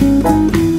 Música